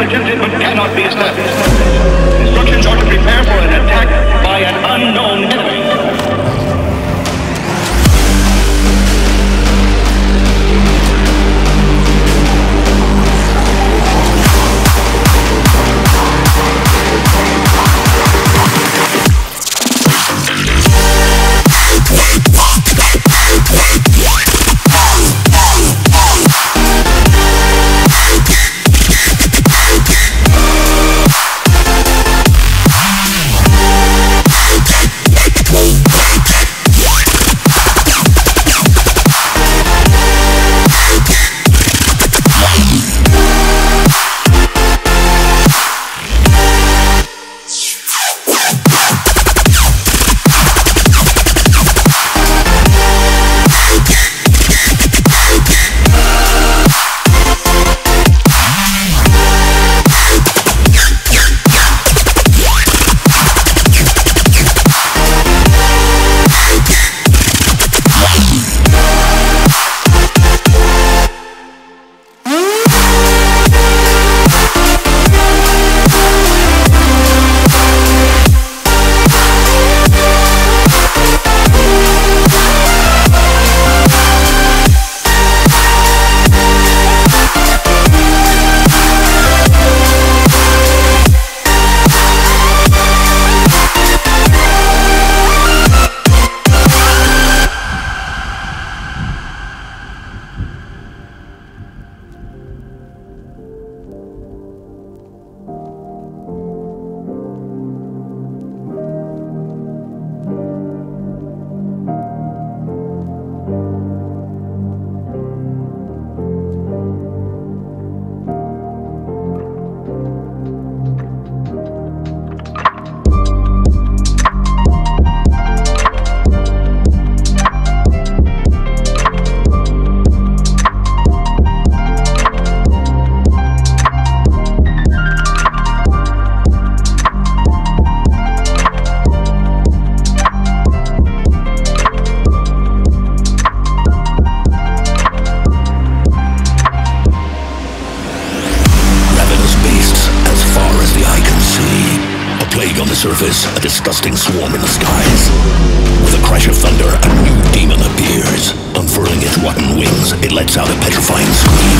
intelligent, but cannot be established. Surface, a disgusting swarm in the skies. With a crash of thunder, a new demon appears. Unfurling its rotten wings, it lets out a petrifying scream.